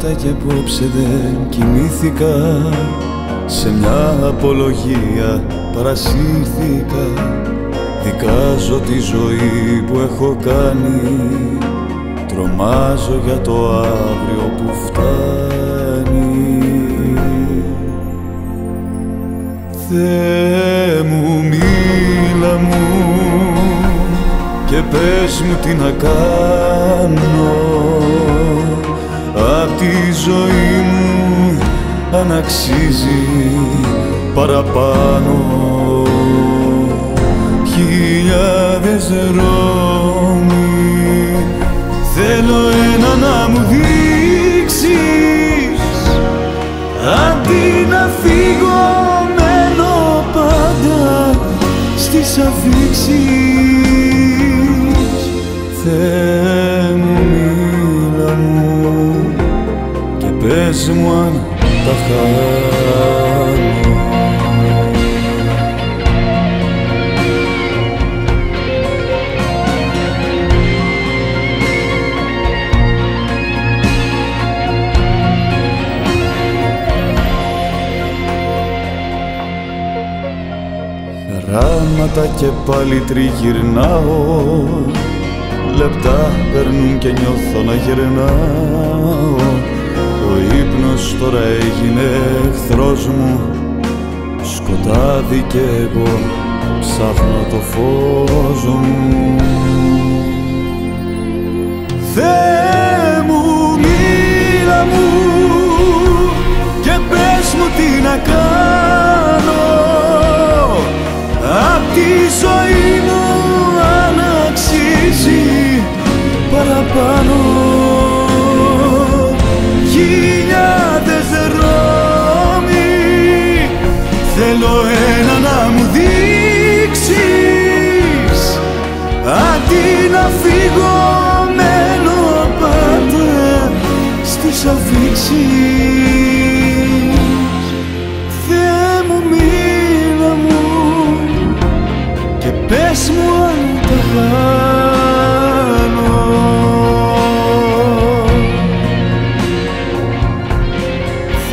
νύχτα και απόψε δεν κοιμήθηκα. Σε μια απολογία παρασύρθηκα. Δικάζω τη ζωή που έχω κάνει. Τρομάζω για το αύριο που φτάνει. Θεέ μου μίλα μου και πες μου τι να κάνω Απ' τη ζωή μου αν αξίζει παραπάνω. Χιλιάδες δρόμοι θέλω ένα να μου δείξεις. Αντί να φύγω μένω πάντα στις αφήξεις. Θεέ μου μίλα μου. και πες μου αν τα χάνω. Χαράματα και πάλι τριγυρνάω. Λεπτά περνούν και νιώθω να γερνάω Ο ύπνος τώρα έγινε εχθρός μου. Σκοτάδι και εγώ ψάχνω το φως μου. Θεέ μου μίλα μου και πες μου τι να κάνω αφήξεις Θεέ μου μίλα μου και πες μου αν τα χάνω.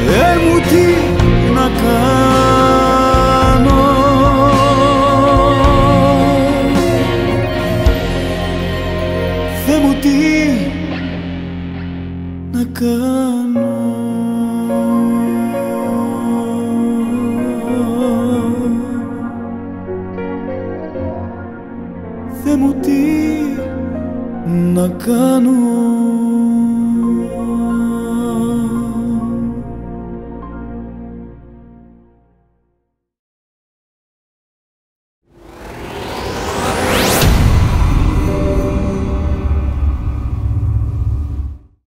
Θεέ μου τι να κάνω. Θεέ μου τι να κάνω Θεέ μου τι να κάνω